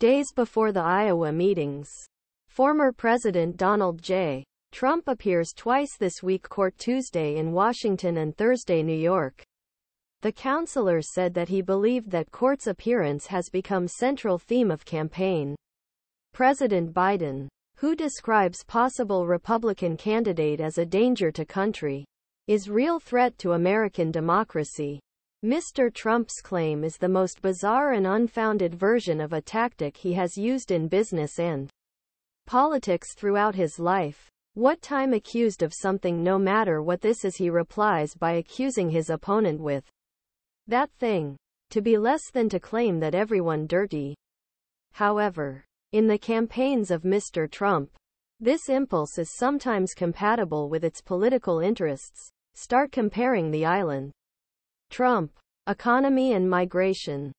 Days before the Iowa meetings. Former President Donald J. Trump appears twice this week court Tuesday in Washington and Thursday New York. The counselor said that he believed that court's appearance has become central theme of campaign. President Biden, who describes possible Republican candidate as a danger to country, is real threat to American democracy. Mr. Trump's claim is the most bizarre and unfounded version of a tactic he has used in business and politics throughout his life. What time accused of something no matter what this is he replies by accusing his opponent with that thing. To be less than to claim that everyone dirty. However, in the campaigns of Mr. Trump, this impulse is sometimes compatible with its political interests. Start comparing the island. Trump. Economy and migration.